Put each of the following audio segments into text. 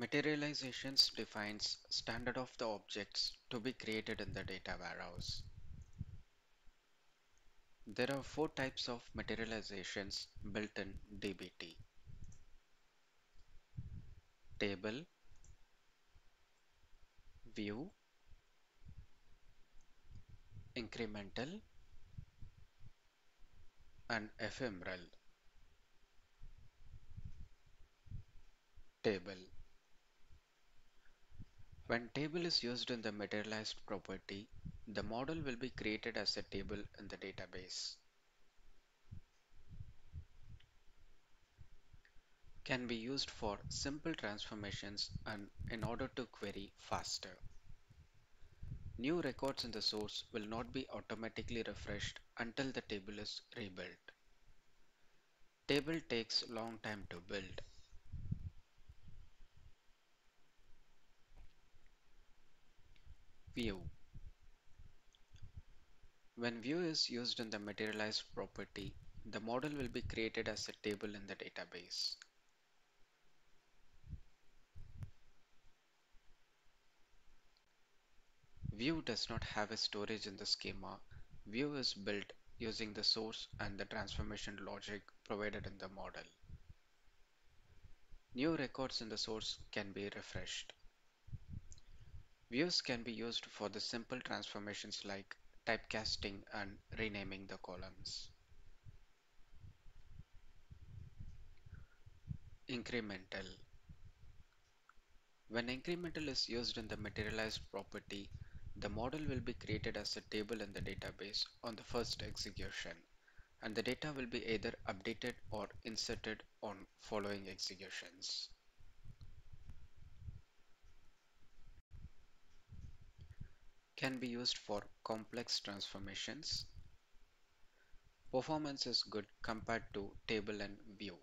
Materializations defines standard of the objects to be created in the data warehouse. There are four types of materializations built in DBT. Table, View, Incremental, and Ephemeral. Table When table is used in the materialized property, the model will be created as a table in the database. Can be used for simple transformations and in order to query faster. New records in the source will not be automatically refreshed until the table is rebuilt. Table takes long time to build. View When view is used in the materialized property, the model will be created as a table in the database. View does not have a storage in the schema. View is built using the source and the transformation logic provided in the model. New records in the source can be refreshed. Views can be used for the simple transformations like typecasting and renaming the columns. Incremental When incremental is used in the materialized property, the model will be created as a table in the database on the first execution, and the data will be either updated or inserted on following executions. Can be used for complex transformations. Performance is good compared to table and view.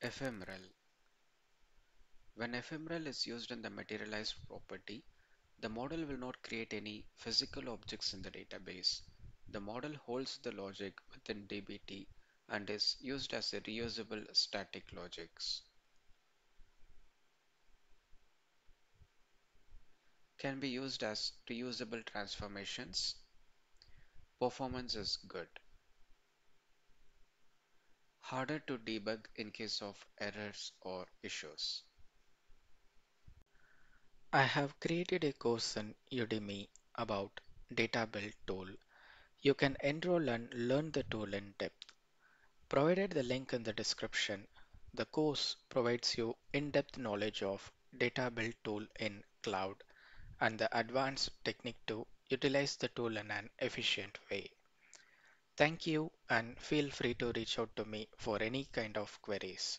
Ephemeral. When ephemeral is used in the materialized property, the model will not create any physical objects in the database. The model holds the logic within DBT and is used as a reusable static logics. Can be used as reusable transformations. Performance is good. Harder to debug in case of errors or issues. I have created a course in Udemy about data build tool. You can enroll and learn the tool in depth. Provided the link in the description, the course provides you in-depth knowledge of data build tool in cloud and the advanced technique to utilize the tool in an efficient way. Thank you and feel free to reach out to me for any kind of queries.